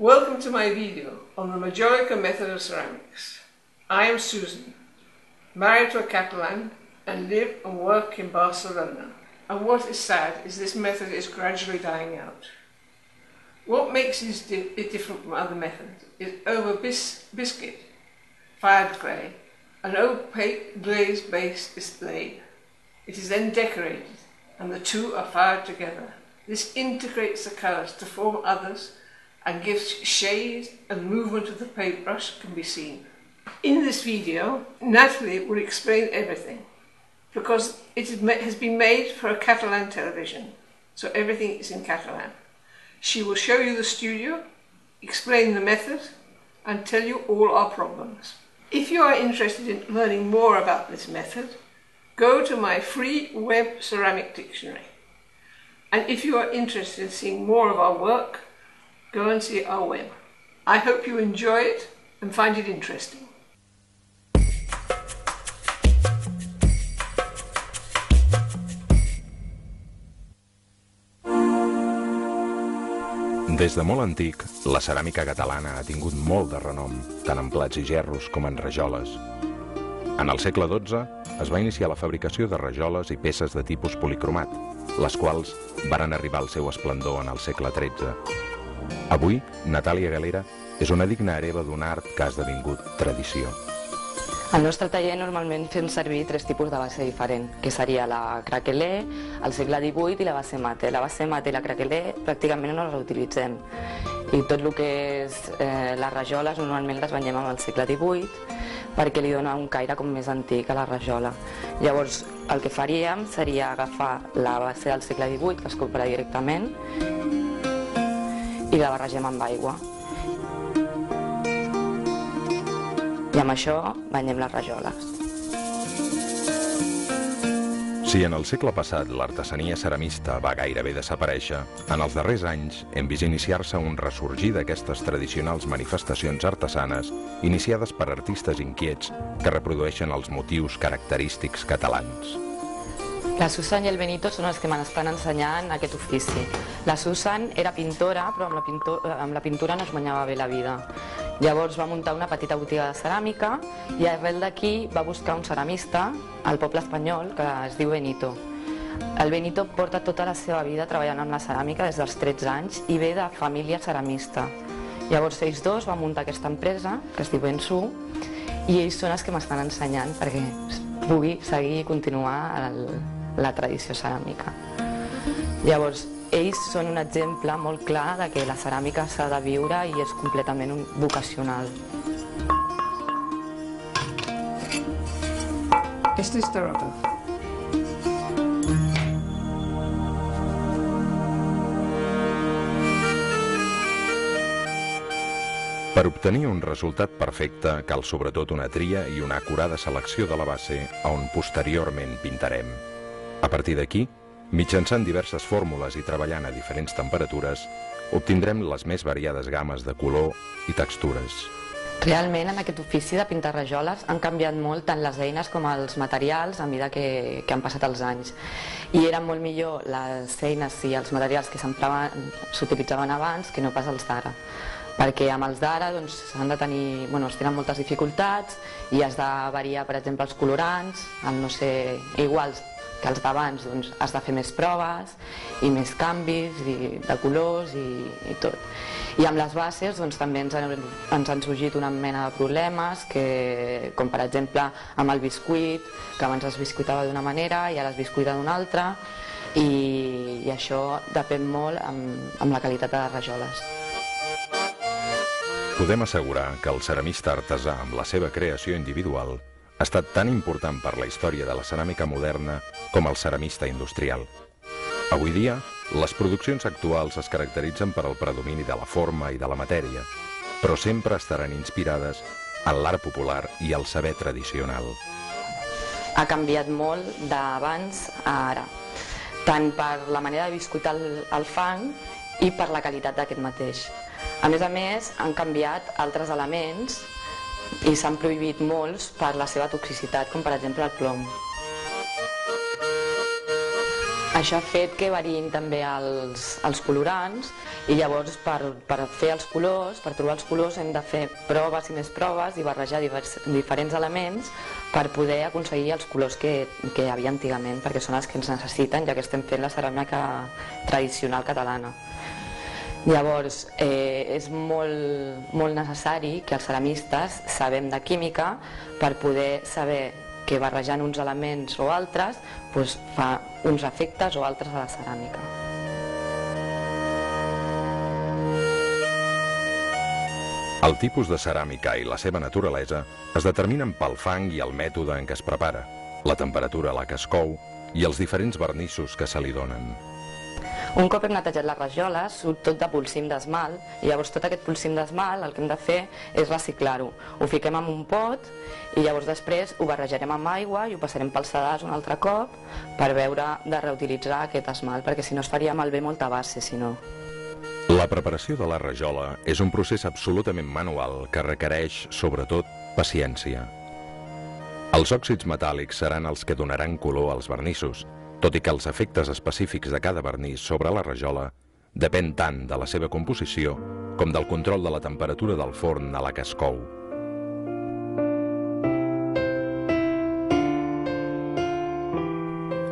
Welcome to my video on the Majolica method of ceramics. I am Susan, married to a Catalan and live and work in Barcelona. And what is sad is this method is gradually dying out. What makes it different from other methods is over bis biscuit, fired clay, an opaque glaze base is laid. It is then decorated and the two are fired together. This integrates the colours to form others and gives shade and movement of the paintbrush can be seen. In this video, Natalie will explain everything because it has been made for a Catalan television, so everything is in Catalan. She will show you the studio, explain the method and tell you all our problems. If you are interested in learning more about this method, go to my free web ceramic dictionary. And if you are interested in seeing more of our work, go and see our web. I hope you enjoy it and find it interesting. Des de molt antic, la ceràmica catalana ha tingut molt de renom, tant en plats i gerros com en rajoles. En el segle XII es va iniciar la fabricació de rajoles i peces de tipus policromat, les quals varen arribar al seu esplendor en el segle XIII. Avui, Natàlia Galera és una digna hereva d'un art que ha esdevingut tradició. Al nostre taller normalment fem servir tres tipus de base diferent, que seria la craquelé, el segle XVIII i la base mate. La base mate i la craquelé pràcticament no les utilitzem. I tot el que és eh, les rajoles normalment les banyem amb el segle XVIII perquè li dona un caire com més antic a la rajola. Llavors, el que faríem seria agafar la base del segle XVIII, que es compra directament, i la barregem amb aigua. i amb això banyem les rajoles. Si en el segle passat l'artesania ceramista va gairebé desaparèixer, en els darrers anys hem vist iniciar-se un ressorgir d'aquestes tradicionals manifestacions artesanes iniciades per artistes inquiets que reprodueixen els motius característics catalans. La Susan i el Benito són els que m'estan ensenyant aquest ofici. La Susan era pintora, però amb la, pintura, amb la pintura no es guanyava bé la vida. Llavors va muntar una petita botiga de ceràmica i arrel d'aquí va buscar un ceramista al poble espanyol que es diu Benito. El Benito porta tota la seva vida treballant amb la ceràmica des dels 13 anys i ve de família ceramista. Llavors ells dos van muntar aquesta empresa, que es diu Bensu, i ells són els que m'estan ensenyant perquè pugui seguir i continuar el, la tradició ceràmica. Llavors, ells són un exemple molt clar de que la ceràmica s'ha de viure i és completament vocacional. Este és tarota. Per obtenir un resultat perfecte cal sobretot una tria i una acurada selecció de la base on posteriorment pintarem. A partir d'aquí, mitjançant diverses fórmules i treballant a diferents temperatures, obtindrem les més variades games de color i textures. Realment, en aquest ofici de pintar rajoles han canviat molt tant les eines com els materials a mesura que, que han passat els anys. I eren molt millor les eines i els materials que s'utilitzaven abans que no pas els d'ara perquè amb els d'ara doncs, s'han de tenir, bueno, es tenen moltes dificultats i has de variar, per exemple, els colorants, al no ser iguals que els d'abans doncs, has de fer més proves i més canvis i, de colors i, i tot. I amb les bases doncs, també ens han, ens han sorgit una mena de problemes, que, com per exemple amb el biscuit, que abans es biscuitava d'una manera i ara es biscuita d'una altra, i, i això depèn molt amb, amb la qualitat de les rajoles. Podem assegurar que el ceramista artesà amb la seva creació individual ha estat tan important per la història de la ceràmica moderna com el ceramista industrial. Avui dia, les produccions actuals es caracteritzen per al predomini de la forma i de la matèria, però sempre estaran inspirades en l'art popular i el saber tradicional. Ha canviat molt d'abans a ara, tant per la manera de viscutar el, el fang i per la qualitat d'aquest mateix. A més a més, han canviat altres elements i s'han prohibit molts per la seva toxicitat, com per exemple el plom. Això ha fet que variïn també els, els colorants i llavors per, per fer els colors, per trobar els colors hem de fer proves i més proves i barrejar divers, diferents elements per poder aconseguir els colors que, que hi havia antigament perquè són els que ens necessiten ja que estem fent la ceràmica tradicional catalana. Llavors, eh, és molt, molt necessari que els ceramistes sabem de química per poder saber que barrejant uns elements o altres doncs fa uns efectes o altres a la ceràmica. El tipus de ceràmica i la seva naturalesa es determinen pel fang i el mètode en què es prepara, la temperatura a la que es cou i els diferents vernissos que se li donen. Un cop hem netejat les rajoles, surt tot de polsim d'esmalt, i llavors tot aquest polsim d'esmalt el que hem de fer és reciclar-ho. Ho fiquem en un pot i llavors després ho barrejarem amb aigua i ho passarem pel sedàs un altre cop per veure de reutilitzar aquest esmalt, perquè si no es faria malbé molta base, si no. La preparació de la rajola és un procés absolutament manual que requereix, sobretot, paciència. Els òxids metàl·lics seran els que donaran color als vernissos, tot i que els efectes específics de cada vernís sobre la rajola depèn tant de la seva composició com del control de la temperatura del forn a la que es cou.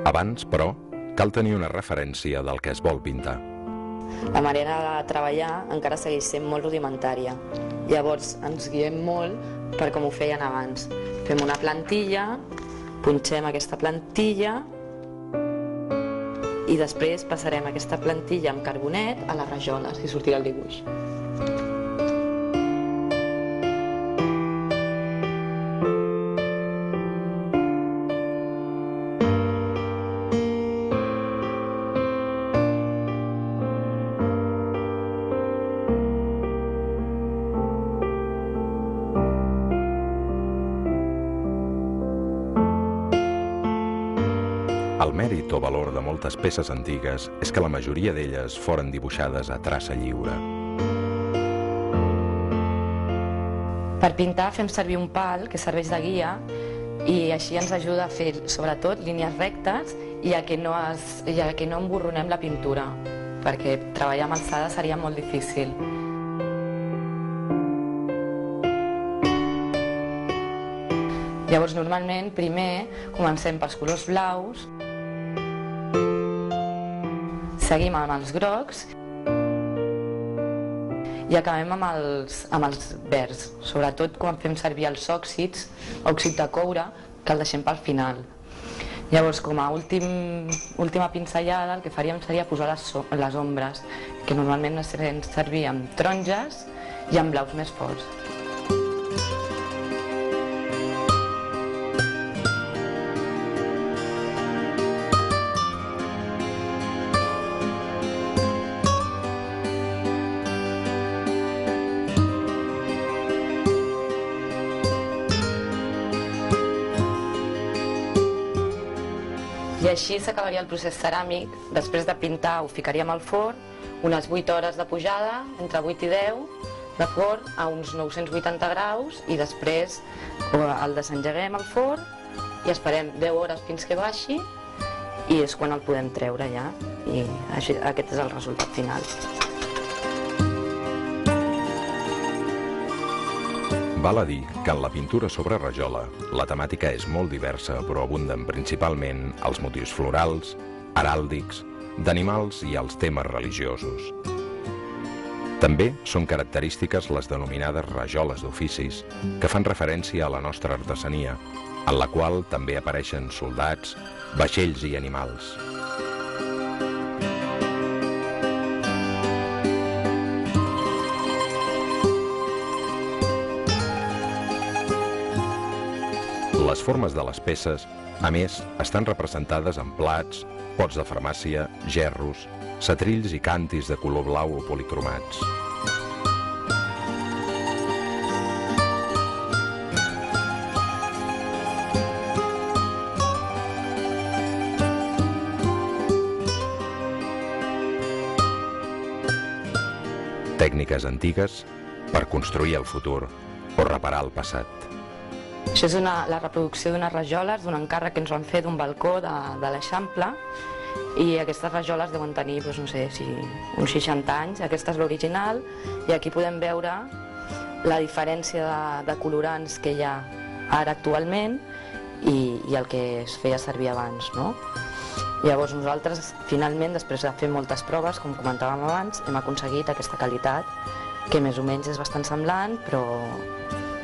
Abans, però, cal tenir una referència del que es vol pintar. La manera de treballar encara segueix sent molt rudimentària. Llavors ens guiem molt per com ho feien abans. Fem una plantilla, punxem aquesta plantilla i després passarem aquesta plantilla amb carbonet a les rajoles i sortirà el dibuix. Mèrit o valor de moltes peces antigues és que la majoria d'elles foren dibuixades a traça lliure. Per pintar fem servir un pal que serveix de guia i així ens ajuda a fer sobretot línies rectes i a que no, es, i a que no emborronem la pintura perquè treballar amb alçada seria molt difícil. Llavors, normalment, primer comencem pels colors blaus, seguim amb els grocs i acabem amb els, amb els verds, sobretot quan fem servir els òxids, òxid de coure, que el deixem pel final. Llavors, com a últim, última pinzellada, el que faríem seria posar les, les ombres, que normalment es servir amb taronges i amb blaus més forts. I així s'acabaria el procés ceràmic. Després de pintar ho ficaríem al forn, unes 8 hores de pujada, entre 8 i 10, de forn a uns 980 graus i després el desengeguem al forn i esperem 10 hores fins que baixi i és quan el podem treure ja i aquest és el resultat final. Val a dir que en la pintura sobre rajola la temàtica és molt diversa però abunden principalment els motius florals, heràldics, d'animals i els temes religiosos. També són característiques les denominades rajoles d'oficis, que fan referència a la nostra artesania, en la qual també apareixen soldats, vaixells i animals. Les formes de les peces, a més, estan representades en plats, pots de farmàcia, gerros, setrills i cantis de color blau o policromats. Tècniques antigues per construir el futur o reparar el passat. Això és una, la reproducció d'unes rajoles d'un encàrrec que ens van fer d'un balcó de, de l'Eixample i aquestes rajoles deuen tenir, doncs, no sé, si uns 60 anys. Aquesta és l'original i aquí podem veure la diferència de, de colorants que hi ha ara actualment i, i el que es feia servir abans. No? Llavors nosaltres, finalment, després de fer moltes proves, com comentàvem abans, hem aconseguit aquesta qualitat que més o menys és bastant semblant, però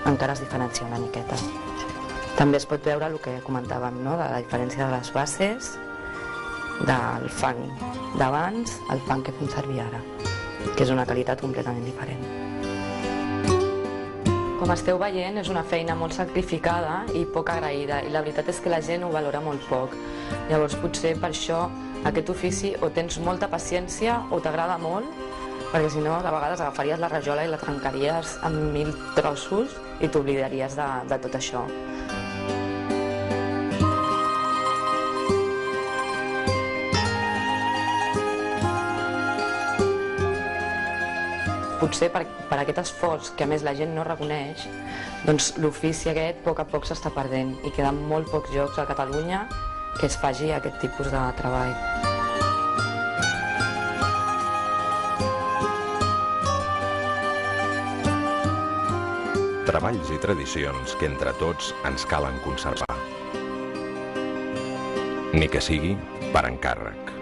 encara es diferencia una miqueta. També es pot veure el que comentàvem, no? de la diferència de les bases, del fang d'abans al fang que fem servir ara, que és una qualitat completament diferent. Com esteu veient, és una feina molt sacrificada i poc agraïda i la veritat és que la gent ho valora molt poc. Llavors potser per això aquest ofici o tens molta paciència o t'agrada molt perquè si no, de vegades agafaries la rajola i la trencaries en mil trossos i t'oblidaries de, de tot això. potser per, per aquest esforç que a més la gent no reconeix, doncs l'ofici aquest a poc a poc s'està perdent i queden molt pocs llocs a Catalunya que es faci aquest tipus de treball. Treballs i tradicions que entre tots ens calen conservar. Ni que sigui per encàrrec.